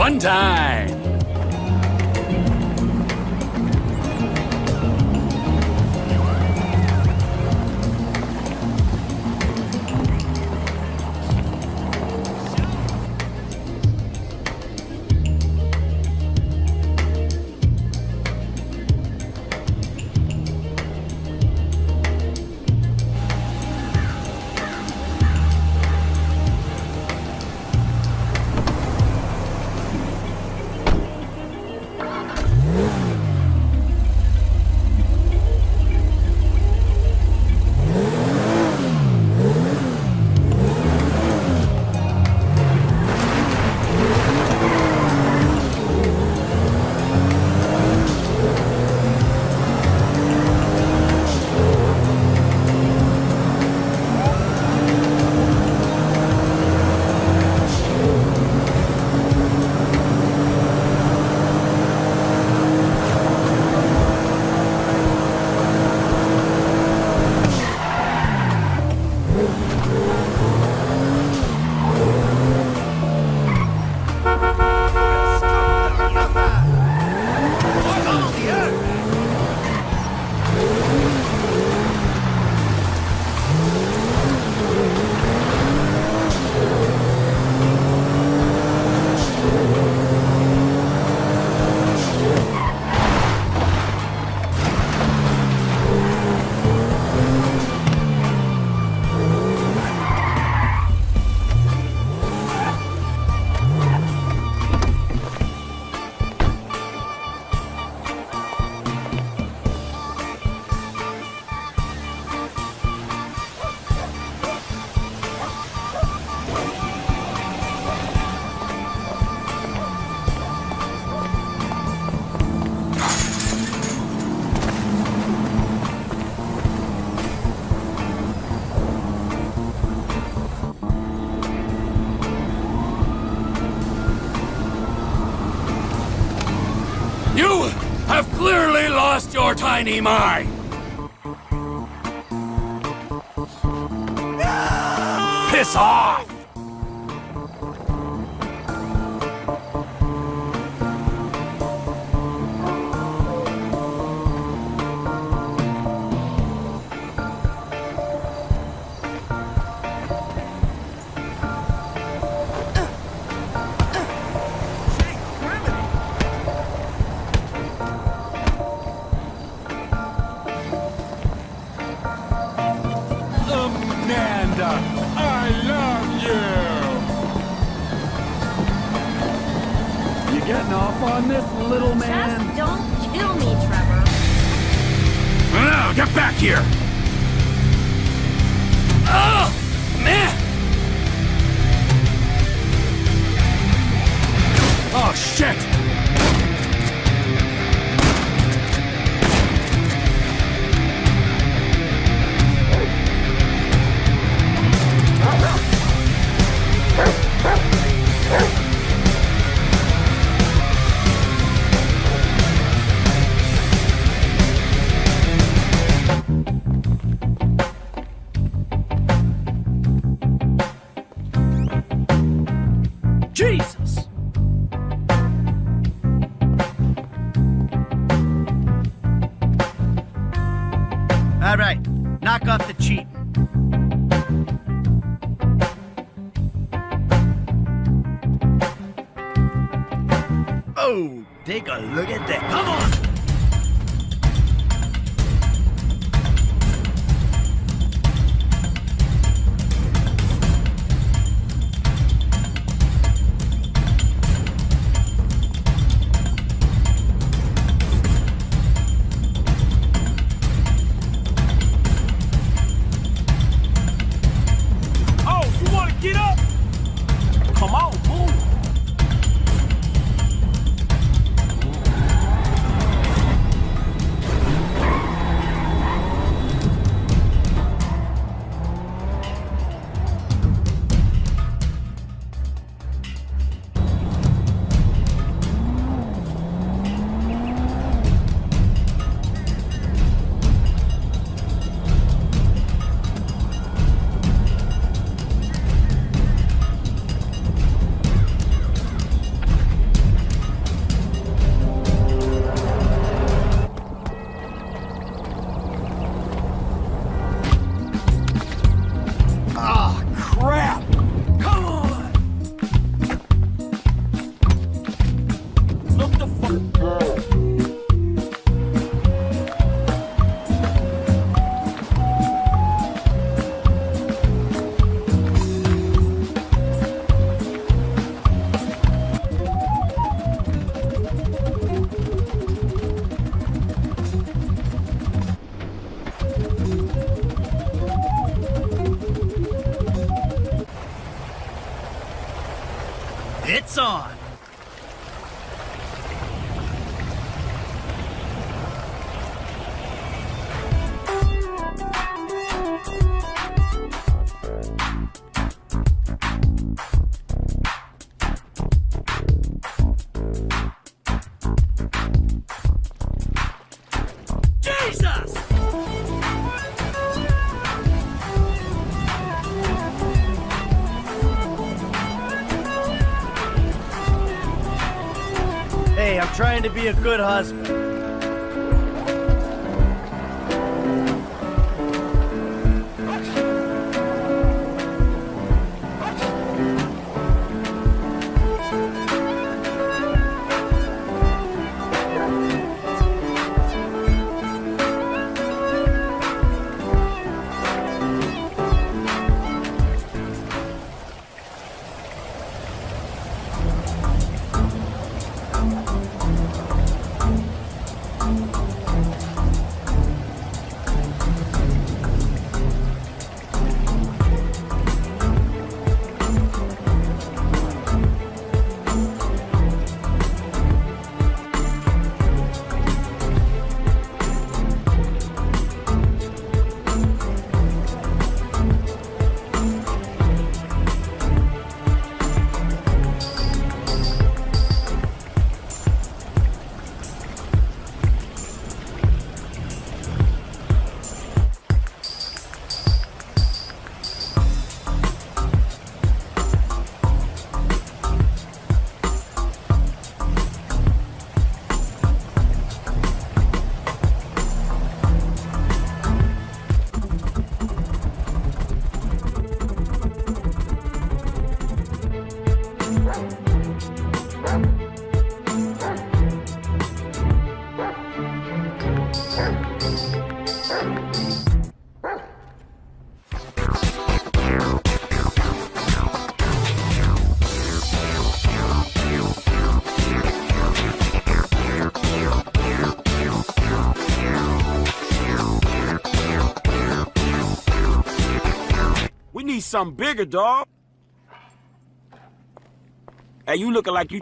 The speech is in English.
Fun time! Clearly lost your tiny mind! Piss off! On this, little man? Just don't kill me, Trevor. Now, get back here! Oh, knock off the cheating. Oh, take a look at that. Come on! It's on. Trying to be a good husband. Need something bigger, dog. Hey, you looking like you.